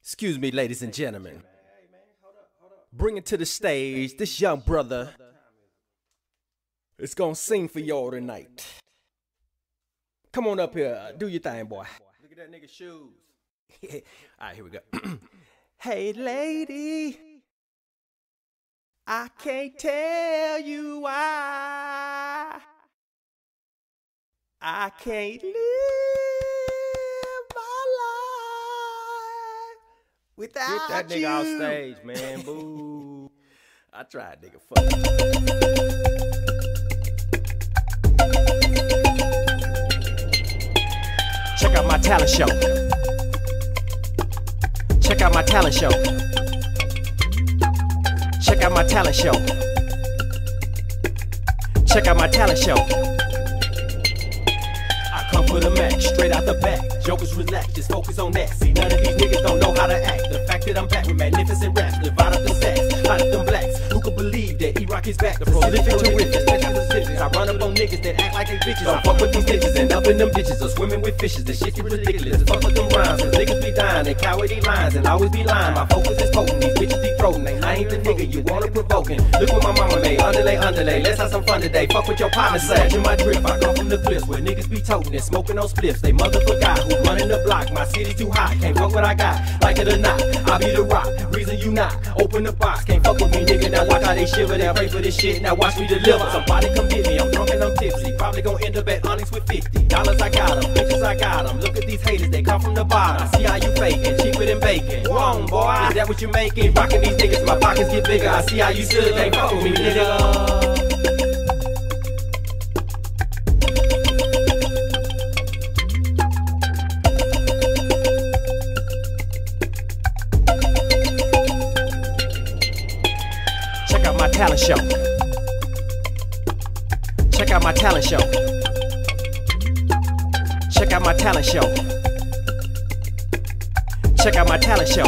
Excuse me, ladies and gentlemen. Bring it to the stage this young brother. It's gonna sing for y'all tonight. Come on up here, do your thing, boy. Look at that nigga's shoes. All right, here we go. hey, lady, I can't tell you why I can't live my life without Get that nigga you. off stage, man. Boo. I tried, nigga. Fuck. Check out my talent show. Check out my talent show. Check out my talent show. Check out my talent show. I come for the match, straight out the back. Jokers relax, just focus on that. See, none of these niggas don't know how to act. The fact that I'm back with magnificent raps, divide up the sacks, hide up them blacks. Who could believe that E-Rock is back? The prolific terrific, specifics. I run up on niggas that act like they bitches. Don't fuck with these bitches, and up in them ditches or swimming with fishes. The shit get ridiculous. Fuck with them rhymes, niggas be dying and cowardly lines and always be lying. My focus is potent, these bitches deep throating. They I ain't the nigga you wanna provoking. Look what my mama made, underlay, underlay. Let's have some fun today. Fuck with your partner, side in my drift. I come from the cliffs where niggas be toting and smoking on spliffs. They mother forgot who running the block. My city too hot, can't fuck what I got. Like it or not, I be the rock. Reason you not. Open the box, can't fuck with me, nigga. Now watch how they shiver. They pray for this shit. Now watch me deliver. Somebody come get me. I'm drunk and I'm tipsy. Probably gonna end up at Onyx with 50 dollars. I got 'em, I see how you faking, cheaper than bacon. Wrong, boy. Is that what you making? Rocking these niggas, my pockets get bigger. I see how you stood. Can't fuck with me, nigga. Check out my talent show. Check out my talent show. Check out my talent show. Check out my talent show.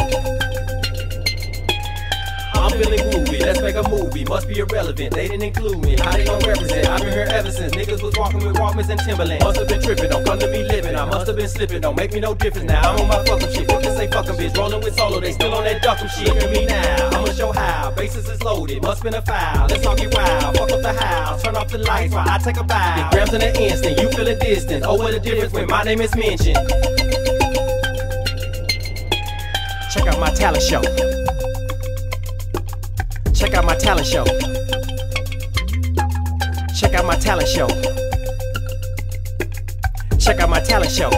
I'm feeling groovy, let's make a movie. Must be irrelevant, they didn't include me. How they gon' represent? I've been here ever since niggas was walking with Walkmans and Timberland. Must have been tripping, don't come to me living. I must have been slipping, don't make me no difference now. I'm on my fucking shit. What can say bitch? Rolling with solo, they still on that duckin' shit. Look at me now, I'ma show how. Bases is loaded, must been a foul. Let's all get wild. Fuck up the house, turn off the lights while I take a bow. It grabs in an instant, you feel a distance. Oh, what a difference when my name is mentioned. Check out my talent show. Check out my talent show. Check out my talent show. Check out my talent show.